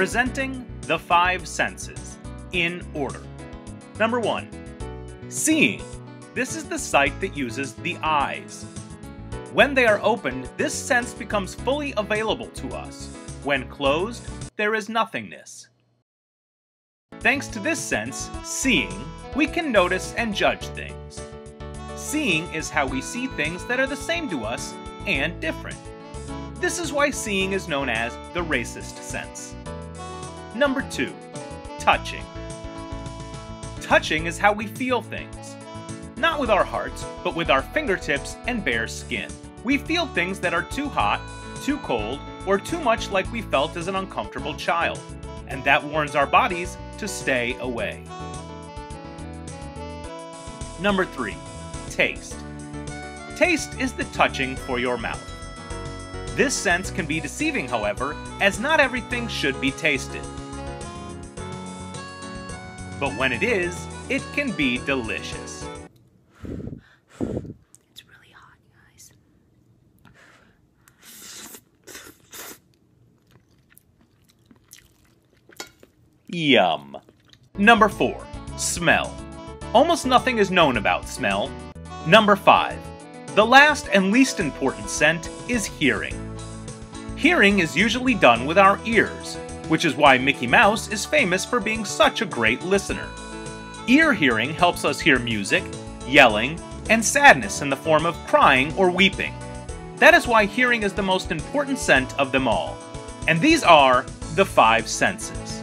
Presenting the five senses in order. Number one, seeing. This is the sight that uses the eyes. When they are opened, this sense becomes fully available to us. When closed, there is nothingness. Thanks to this sense, seeing, we can notice and judge things. Seeing is how we see things that are the same to us and different. This is why seeing is known as the racist sense. Number 2. Touching. Touching is how we feel things. Not with our hearts, but with our fingertips and bare skin. We feel things that are too hot, too cold, or too much like we felt as an uncomfortable child, and that warns our bodies to stay away. Number 3. Taste. Taste is the touching for your mouth. This sense can be deceiving, however, as not everything should be tasted. But when it is, it can be delicious. It's really hot, guys. Yum. Number 4. Smell. Almost nothing is known about smell. Number 5. The last and least important scent is hearing. Hearing is usually done with our ears, which is why Mickey Mouse is famous for being such a great listener. Ear hearing helps us hear music, yelling, and sadness in the form of crying or weeping. That is why hearing is the most important scent of them all. And these are the five senses.